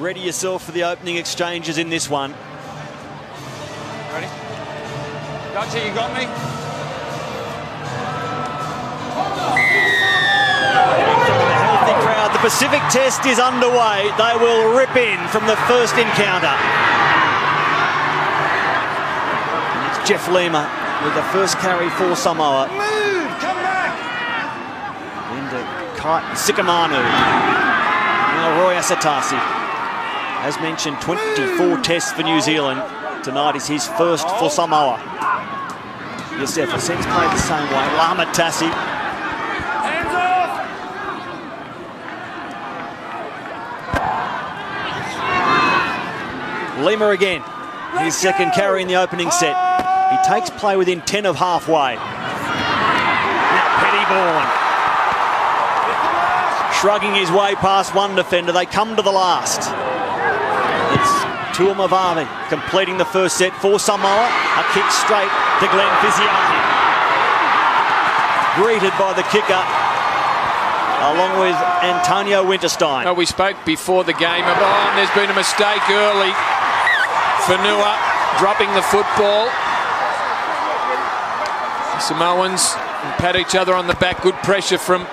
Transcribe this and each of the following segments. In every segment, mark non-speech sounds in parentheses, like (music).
ready yourself for the opening exchanges in this one. Ready? Gotcha, you got me? The healthy crowd. The Pacific Test is underway. They will rip in from the first encounter. And it's Jeff Lima with the first carry for Samoa. Move! Come back! Into Kite Sika Manu. Now Roy Asotasi. As mentioned, 24 tests for New Zealand. Tonight is his first for Samoa. Yosef Hassan's played the same way. Lama Tassi. Hands off! Lima again. His second carry in the opening set. He takes play within 10 of halfway. Now Pettybourne. Shrugging his way past one defender. They come to the last. It's completing the first set for Samoa. A kick straight to Glenn Fisiiahi. Greeted by the kicker along with Antonio Winterstein. No, we spoke before the game about oh, there's been a mistake early. Fonua dropping the football. Samoans pat each other on the back. Good pressure from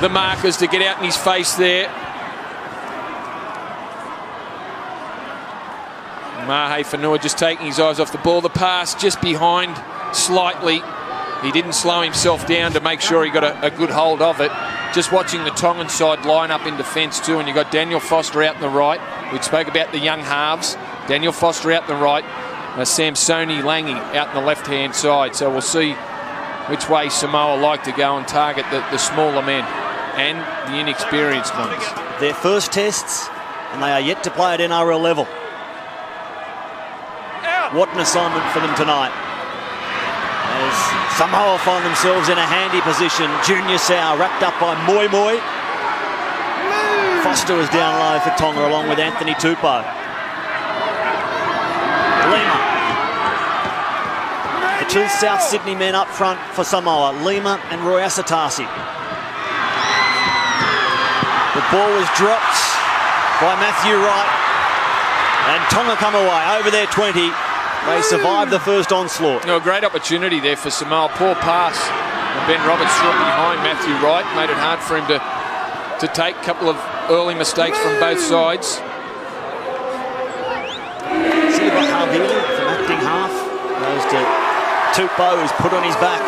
the markers to get out in his face there. Mahe Fonua just taking his eyes off the ball. The pass just behind slightly. He didn't slow himself down to make sure he got a, a good hold of it. Just watching the Tongan side line up in defence too, and you've got Daniel Foster out in the right. We spoke about the young halves. Daniel Foster out in the right. Uh, Samisoni Langi out in the left-hand side. So we'll see which way Samoa like to go and target the, the smaller men and the inexperienced ones. Their first tests, and they are yet to play at NRL level. What an assignment for them tonight. As Samoa find themselves in a handy position. Junior Sa'u wrapped up by Moi Moi. Foster was down low for Tonga along with Anthony Tupou. Lima. The two South Sydney men up front for Samoa, Lima and Roy Asotasi. The ball was dropped by Matthew Wright. And Tonga come away over their 20. They survived the first onslaught. You know, a great opportunity there for Samoa. Poor pass. And Ben Roberts it behind Matthew Wright. Made it hard for him to, to take a couple of early mistakes from both sides. Siva Havili from acting half. Goes to Tupou, who's put on his back.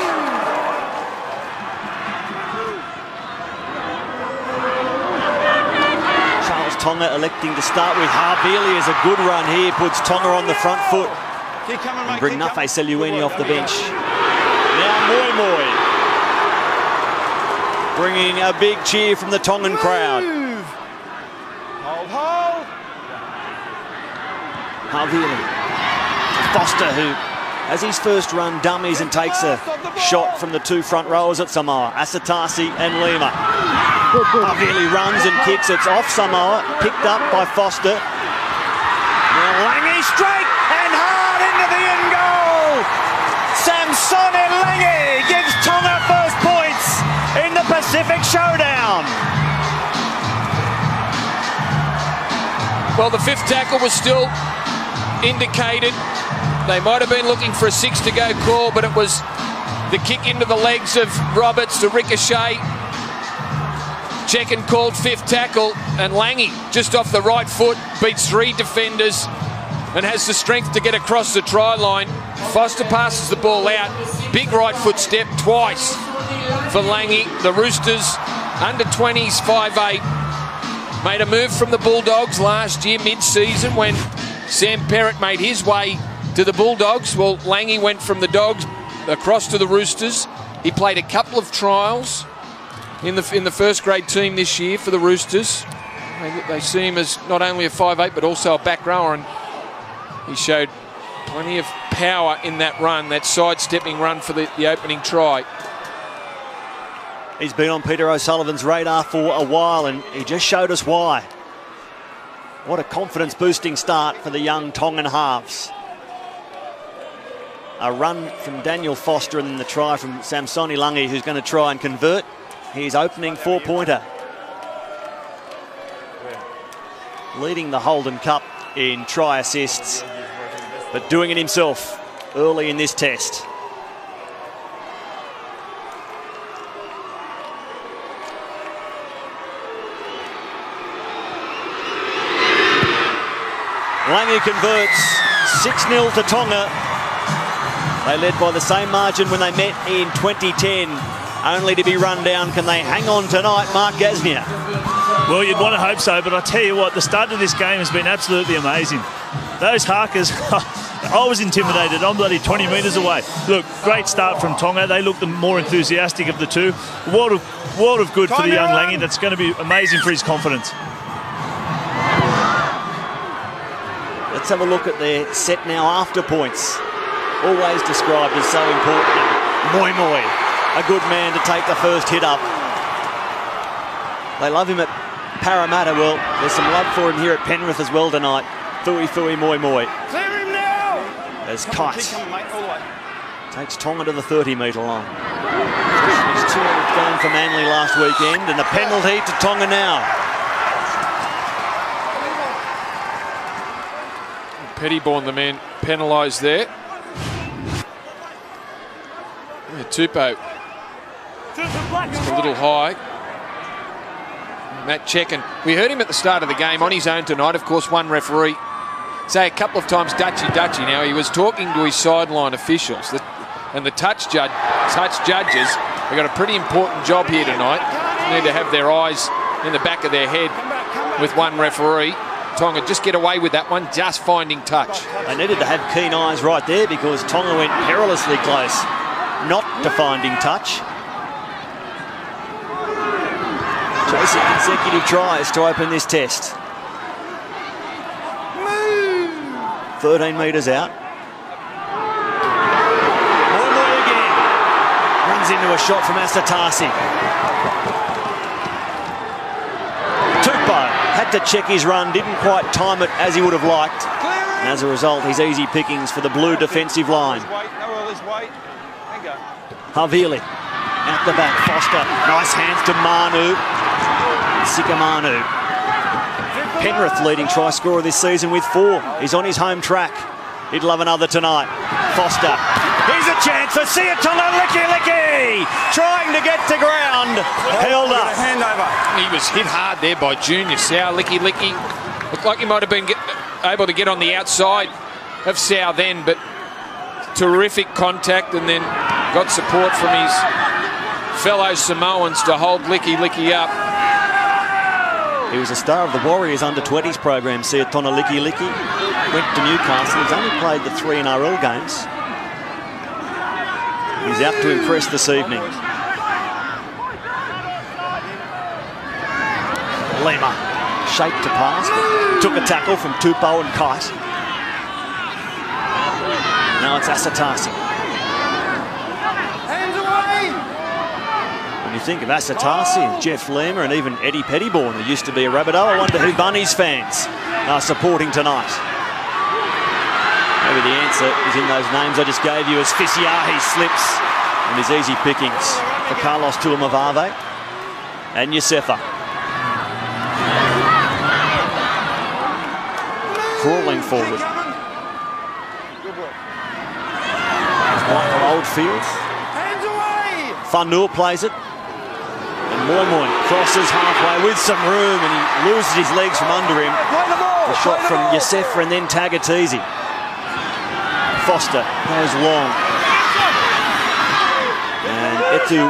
Charles Tonga electing to start with Havili is a good run here. Puts Tonga on the front foot. Keep coming, And bring keep Nafe coming. Seluini off the bench. Now Moi Moi. Bringing a big cheer from the Tongan crowd. Move. Hold, hold. Havili. Foster who has his first run dummies and takes a shot from the two front rowers at Samoa. Asotasi and Lima. Havili runs and kicks. It's off Samoa. Picked up by Foster. Now Langi straight and hard into the end goal. Samisoni Langi gives Tonga first points in the Pacific Showdown. Well, the fifth tackle was still indicated. They might have been looking for a six to go call, but it was the kick into the legs of Roberts to ricochet. Check and called fifth tackle, and Langi just off the right foot beats three defenders and has the strength to get across the try line. Foster passes the ball out. Big right foot step twice for Langi. The Roosters under 20s 5'8 made a move from the Bulldogs last year mid-season when Sam Perrett made his way to the Bulldogs. Well, Langi went from the Dogs across to the Roosters. He played a couple of trials in the in the first grade team this year for the Roosters. They, they see him as not only a 5'8 but also a back rower, and he showed plenty of power in that run, that sidestepping run for the, the opening try. He's been on Peter O'Sullivan's radar for a while and he just showed us why. What a confidence boosting start for the young Tongan halves. A run from Daniel Foster and then the try from Samsoni Langi who's going to try and convert. He's opening four pointer. leading the Holden Cup in try assists, but doing it himself early in this test. Langi converts 6-0 to Tonga. They led by the same margin when they met in 2010, only to be run down. Can they hang on tonight, Mark Gasnier? Well, you'd want to hope so, but I tell you what, the start of this game has been absolutely amazing. Those Harkers, (laughs) I was intimidated. I'm bloody 20 metres away. Look, great start from Tonga. They look the more enthusiastic of the two. World of, world of good for the young Langi. That's going to be amazing for his confidence. Let's have a look at their set now after points. Always described as so important. Moi Moi, a good man to take the first hit up. They love him at Parramatta. Well, there's some love for him here at Penrith as well tonight. Fui Fui Moi Moi. Clear him now. As Keep Kite coming, mate, all the way. takes Tonga to the 30 metre line. His two game for Manly last weekend and a penalty to Tonga now. Pettybourne, the man penalised there. Yeah, Tupou just a little high. Matt Cecchin. We heard him at the start of the game on his own tonight. Of course, one referee say a couple of times Dutchy Dutchy. Now he was talking to his sideline officials, the, and the touch judge, touch judges. They got a pretty important job here tonight. Need to have their eyes in the back of their head with one referee. Tonga just get away with that one, just finding touch. They needed to have keen eyes right there because Tonga went perilously close not to finding touch. Chasing consecutive tries to open this test. 13 metres out. Again. Runs into a shot from Asotasi. Tupou had to check his run, didn't quite time it as he would have liked. And as a result, he's easy pickings for the blue defensive line. His weight, no all his weight. And go. Havili out the back. Foster, nice hands to Manu. Sika Manu. Penrith leading try scorer this season with four. He's on his home track. He'd love another tonight. Foster. Here's a chance for Siuatonga Licky Licky. Trying to get to ground. Held up. He was hit hard there by Junior Sa'u. Licky Licky. Looked like he might have been get, able to get on the outside of Sa'u then, but terrific contact and then got support from his fellow Samoans to hold Likiliki up. He was a star of the Warriors under 20s program, Siuatonga Licky Licky. Went to Newcastle. He's only played the three NRL games. He's out to impress this evening. Lima, shaped to pass, took a tackle from Tupou and Kite. Now it's Asotasi. Hands away. When you think of Asotasi and Jeff Lima and even Eddie Pettyborn, who used to be a Rabbitoh, I wonder who Bunnies fans are supporting tonight. Maybe the answer is in those names I just gave you as Fisiiahi slips and his easy pickings for Carlos Tuimavave and Yosefa. Crawling forward. Michael Oldfield. Fonua plays it. And Moi Moi crosses halfway with some room and he loses his legs from under him. The. A shot from ball. Yosefa and then Tagatese. Foster goes long. And Etu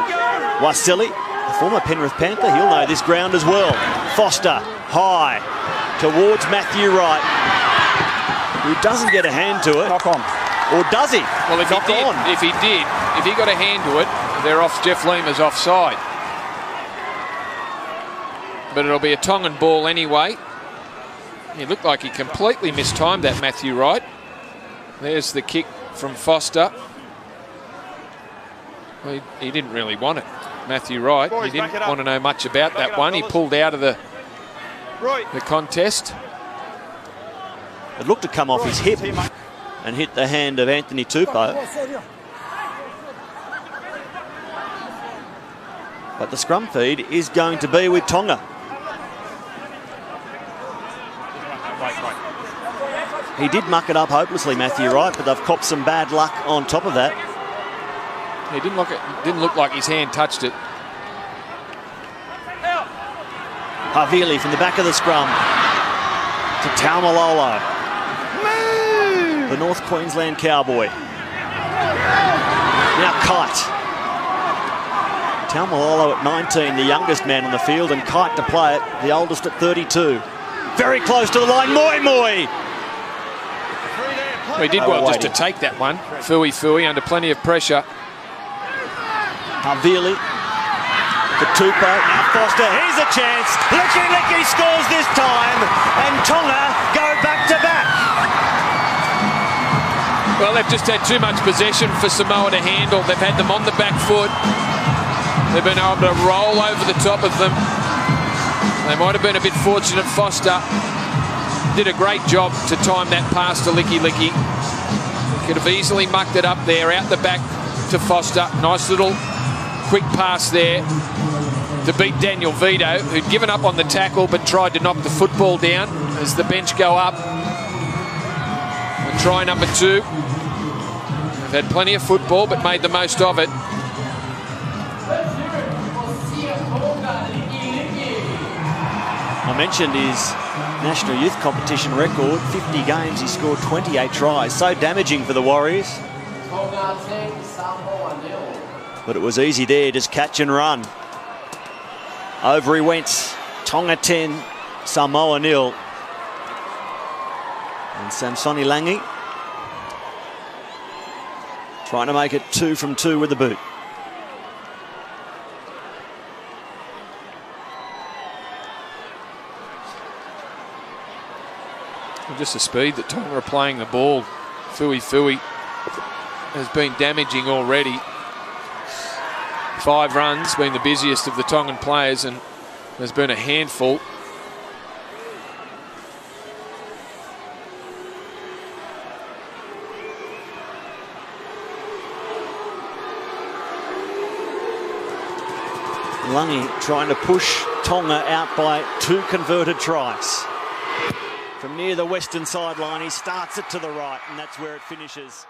Uaisele, a former Penrith Panther, he'll know this ground as well. Foster high towards Matthew Wright, who doesn't get a hand to it. Knock on. Or does he? Well, if Knock he did, on. if he did, if he got a hand to it, they're off. Jeff Lima's offside. But it'll be a Tongan ball anyway. He looked like he completely mistimed that Matthew Wright. There's the kick from Foster. Well, he, he didn't really want it, Matthew Wright. Boys, he didn't back it up. want to know much about Back it that up, one. He pulled out of the, Right. the contest. It looked to come off his hip and hit the hand of Anthony Tupou. But the scrum feed is going to be with Tonga. He did muck it up hopelessly, Matthew Wright, but they've copped some bad luck on top of that. He didn't look, it didn't look like his hand touched it. Havili from the back of the scrum to Taumalolo. The North Queensland Cowboy. Now Kite. Taumalolo at 19, the youngest man on the field, and Kite to play it, the oldest at 32. Very close to the line, Moi Moi. He did well just to take that one. Fui Fui under plenty of pressure. Havili Tupou. Now Foster, here's a chance. Likiliki scores this time, and Tonga go back to back. Well, they've just had too much possession for Samoa to handle. They've had them on the back foot. They've been able to roll over the top of them. They might have been a bit fortunate. Foster did a great job to time that pass to Likiliki. Could have easily mucked it up there, out the back to Foster. Nice little quick pass there to beat Daniel Vidot, who'd given up on the tackle but tried to knock the football down as the bench go up. And try number two. They've had plenty of football but made the most of it. I mentioned his National Youth Competition record 50 games, he scored 28 tries. So damaging for the Warriors. But it was easy there, just catch and run. Over he went. Tonga 10, Samoa nil. And Samisoni Langi trying to make it two from two with the boot. Just the speed that Tonga are playing the ball. Fui Fui has been damaging already. Five runs, been the busiest of the Tongan players, and there's been a handful. Langi trying to push Tonga out by two converted tries. From near the western sideline, he starts it to the right, and that's where it finishes.